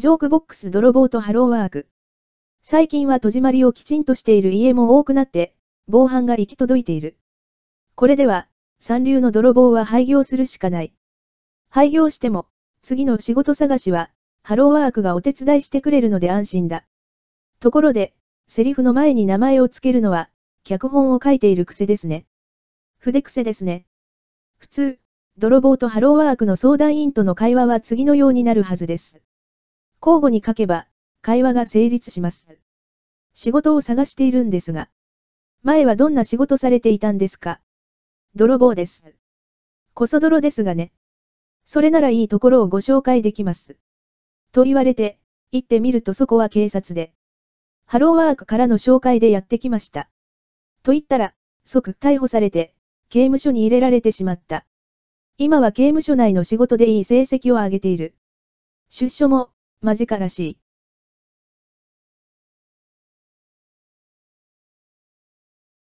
ジョークボックス泥棒とハローワーク。最近は戸締まりをきちんとしている家も多くなって、防犯が行き届いている。これでは、三流の泥棒は廃業するしかない。廃業しても、次の仕事探しは、ハローワークがお手伝いしてくれるので安心だ。ところで、セリフの前に名前を付けるのは、脚本を書いている癖ですね。筆癖ですね。普通、泥棒とハローワークの相談員との会話は次のようになるはずです。交互に書けば、会話が成立します。仕事を探しているんですが。前はどんな仕事されていたんですか？泥棒です。こそ泥ですがね。それならいいところをご紹介できます。と言われて、行ってみるとそこは警察で。ハローワークからの紹介でやってきました。と言ったら、即逮捕されて、刑務所に入れられてしまった。今は刑務所内の仕事でいい成績を上げている。出所も、間近らしい。